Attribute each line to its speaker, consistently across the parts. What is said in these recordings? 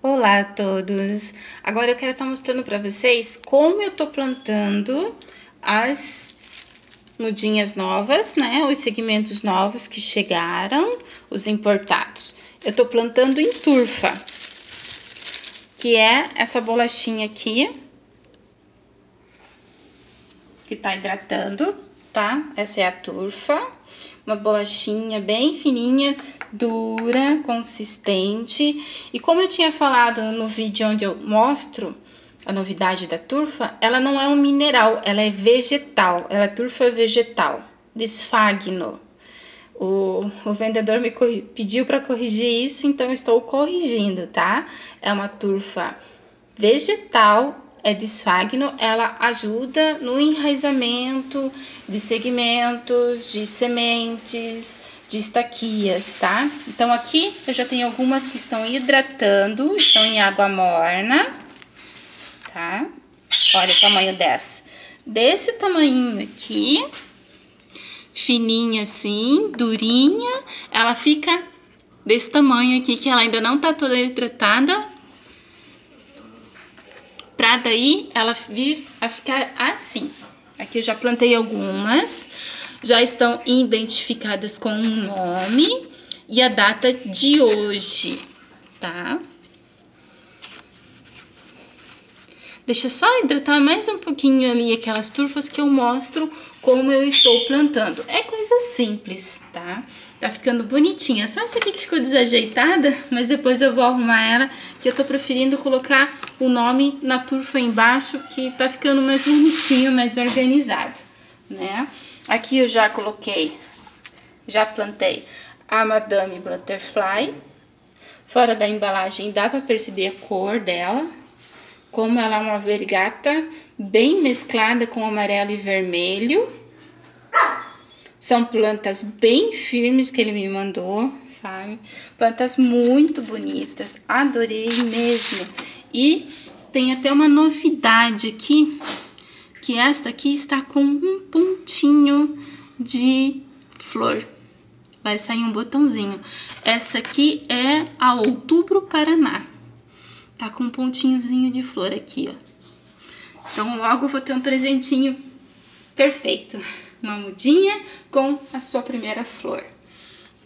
Speaker 1: Olá a todos! Agora eu quero estar mostrando para vocês como eu tô plantando as mudinhas novas, né? Os segmentos novos que chegaram, os importados. Eu tô plantando em turfa, que é essa bolachinha aqui, que tá hidratando, tá? Essa é a turfa, uma bolachinha bem fininha, dura, consistente. E como eu tinha falado no vídeo onde eu mostro a novidade da turfa, ela não é um mineral, ela é vegetal, ela é turfa vegetal, desfagno. O, o vendedor me pediu para corrigir isso, então estou corrigindo, tá? É uma turfa vegetal, é desfagno, ela ajuda no enraizamento de segmentos, de sementes, de estaquias, tá? Então, aqui eu já tenho algumas que estão hidratando, estão em água morna, tá? Olha o tamanho dessa. Desse tamanho aqui, fininha assim, durinha, ela fica desse tamanho aqui, que ela ainda não tá toda hidratada, pra daí ela vir a ficar assim. Aqui eu já plantei algumas, já estão identificadas com o um nome e a data de hoje, tá? Deixa só hidratar mais um pouquinho ali aquelas turfas que eu mostro como eu estou plantando. É coisa simples, tá? Tá ficando bonitinha. Só essa aqui que ficou desajeitada, mas depois eu vou arrumar ela, que eu tô preferindo colocar o nome na turfa embaixo, que tá ficando mais bonitinho, mais organizado, né? Aqui eu já coloquei, já plantei a Madame Butterfly. Fora da embalagem dá para perceber a cor dela, como ela é uma vergata bem mesclada com amarelo e vermelho. São plantas bem firmes que ele me mandou, sabe? Plantas muito bonitas, adorei mesmo. E tem até uma novidade aqui, que esta aqui está com um pontinho de flor. Vai sair um botãozinho. Essa aqui é a Outubro Paraná. Tá com um pontinhozinho de flor aqui, ó. Então logo vou ter um presentinho perfeito. Uma mudinha com a sua primeira flor.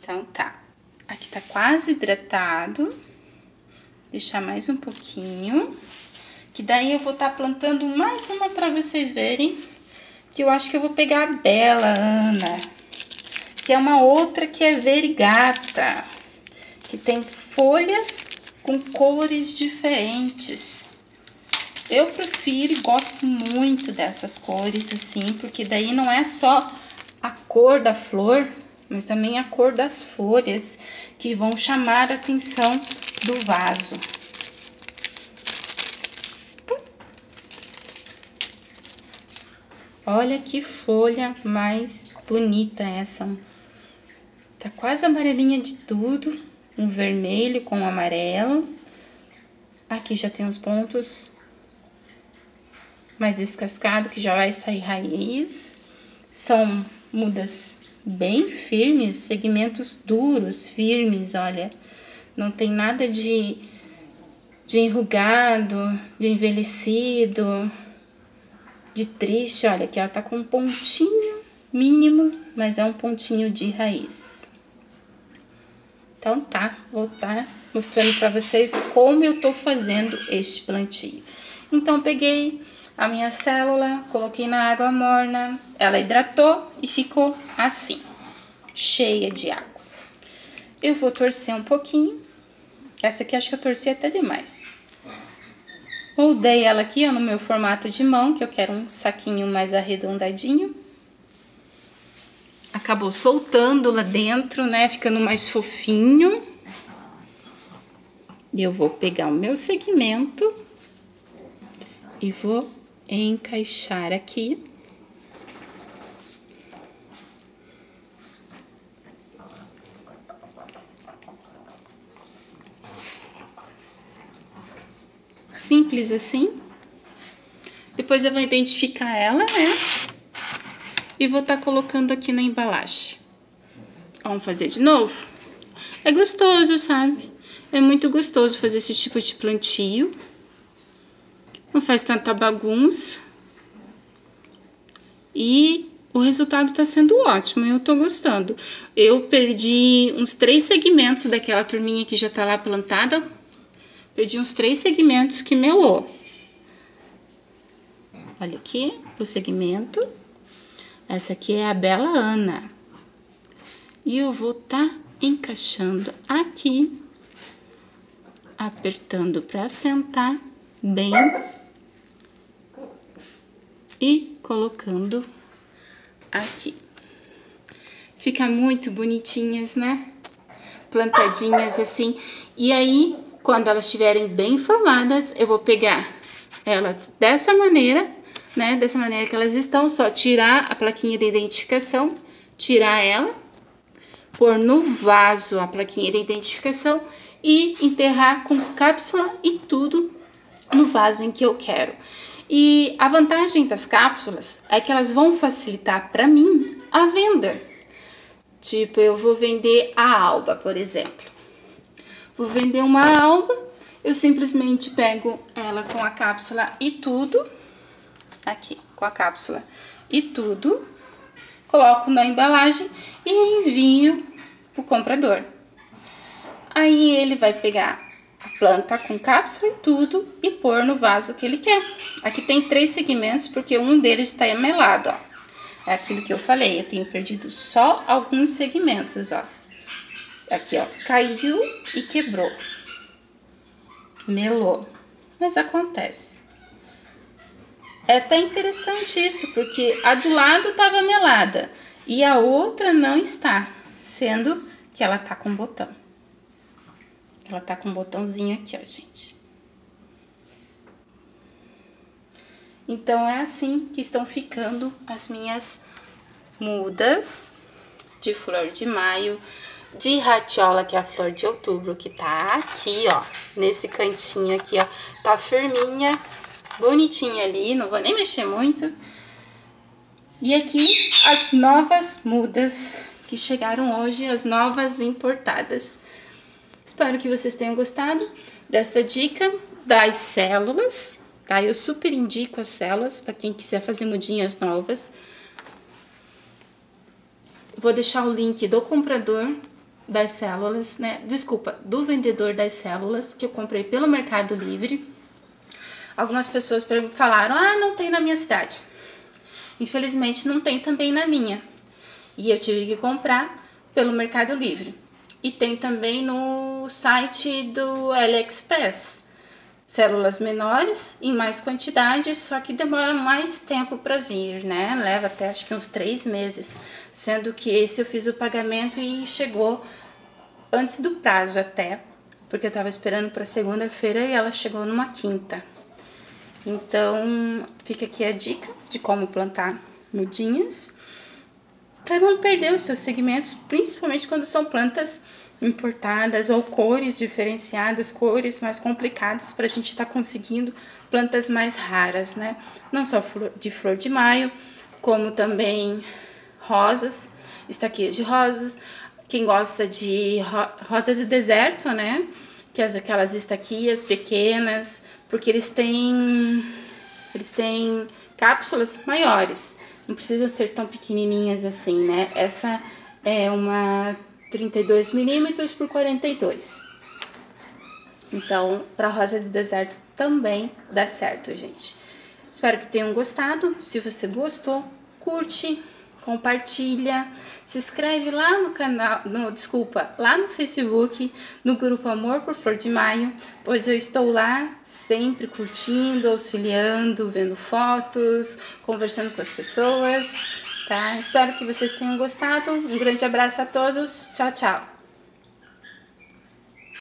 Speaker 1: Então tá. Aqui tá quase hidratado. Deixar mais um pouquinho. Que daí eu vou estar tá plantando mais uma para vocês verem. Que eu acho que eu vou pegar a Bela Ana. Que é uma outra que é verigata. Que tem folhas com cores diferentes. Eu prefiro e gosto muito dessas cores assim, porque daí não é só a cor da flor, mas também a cor das folhas que vão chamar a atenção do vaso. Olha que folha mais bonita essa. Tá quase amarelinha de tudo. Um vermelho com um amarelo. Aqui já tem os pontos mais descascado, que já vai sair raiz. São mudas bem firmes, segmentos duros, firmes, olha. Não tem nada de, de enrugado, de envelhecido, de triste, olha, que ela tá com um pontinho mínimo, mas é um pontinho de raiz. Então tá, vou estar tá mostrando para vocês como eu tô fazendo este plantio. Então peguei a minha célula, coloquei na água morna, ela hidratou e ficou assim, cheia de água. Eu vou torcer um pouquinho, essa aqui acho que eu torci até demais. Moldei ela aqui, ó, no meu formato de mão, que eu quero um saquinho mais arredondadinho. Acabou soltando lá dentro, né, ficando mais fofinho. E eu vou pegar o meu segmento e vou encaixar aqui. simples assim. Depois eu vou identificar ela, né? E vou estar tá colocando aqui na embalagem. Vamos fazer de novo? É gostoso, sabe? É muito gostoso fazer esse tipo de plantio. Não faz tanta bagunça. E o resultado está sendo ótimo, eu estou gostando. Eu perdi uns três segmentos daquela turminha que já está lá plantada. Perdi uns três segmentos que melou. Olha aqui o segmento. Essa aqui é a Bela Ana. E eu vou tá encaixando aqui, apertando para sentar bem e colocando aqui. Fica muito bonitinhas, né? Plantadinhas assim. E aí, quando elas estiverem bem formadas, eu vou pegar elas dessa maneira, né? Dessa maneira que elas estão, só tirar a plaquinha de identificação, tirar ela, pôr no vaso a plaquinha de identificação e enterrar com cápsula e tudo no vaso em que eu quero. E a vantagem das cápsulas é que elas vão facilitar para mim a venda. Tipo, eu vou vender a alba, por exemplo. Vou vender uma alba, eu simplesmente pego ela com a cápsula e tudo, aqui, com a cápsula e tudo, coloco na embalagem e envio pro comprador. Aí ele vai pegar planta com cápsula e tudo e pôr no vaso que ele quer. Aqui tem três segmentos porque um deles está emelado, ó. É aquilo que eu falei, eu tenho perdido só alguns segmentos, ó. Aqui, ó, caiu e quebrou. Melou. Mas acontece. É até interessante isso, porque a do lado estava melada e a outra não está, sendo que ela tá com botão. Ela tá com um botãozinho aqui, ó, gente. Então, é assim que estão ficando as minhas mudas de flor de maio, de ratiola, que é a flor de outubro, que tá aqui, ó, nesse cantinho aqui, ó. Tá firminha, bonitinha ali, não vou nem mexer muito. E aqui as novas mudas que chegaram hoje, as novas importadas. Espero que vocês tenham gostado desta dica das células, tá? Eu super indico as células para quem quiser fazer mudinhas novas. Vou deixar o link do comprador das células, né? Desculpa, do vendedor das células que eu comprei pelo Mercado Livre. Algumas pessoas falaram: "Ah, não tem na minha cidade". Infelizmente não tem também na minha. E eu tive que comprar pelo Mercado Livre. E tem também no site do AliExpress. Células menores, em mais quantidade, só que demora mais tempo para vir, né? Leva até acho que uns três meses. Sendo que esse eu fiz o pagamento e chegou antes do prazo até. Porque eu tava esperando para segunda-feira e ela chegou numa quinta. Então, fica aqui a dica de como plantar mudinhas para não perder os seus segmentos, principalmente quando são plantas importadas ou cores diferenciadas, cores mais complicadas para a gente estar tá conseguindo plantas mais raras, né? Não só de flor de maio, como também rosas, estaquias de rosas. Quem gosta de rosa do deserto, né? Que é aquelas estaquias pequenas, porque eles têm eles têm cápsulas maiores não precisam ser tão pequenininhas assim, né? Essa é uma 32 milímetros por 42. Então, para rosa de deserto também dá certo, gente. Espero que tenham gostado. Se você gostou, curte, compartilha, se inscreve lá no canal, no, desculpa, lá no Facebook, no grupo Amor por Flor de Maio, pois eu estou lá sempre curtindo, auxiliando, vendo fotos, conversando com as pessoas, tá? Espero que vocês tenham gostado. Um grande abraço a todos. Tchau, tchau.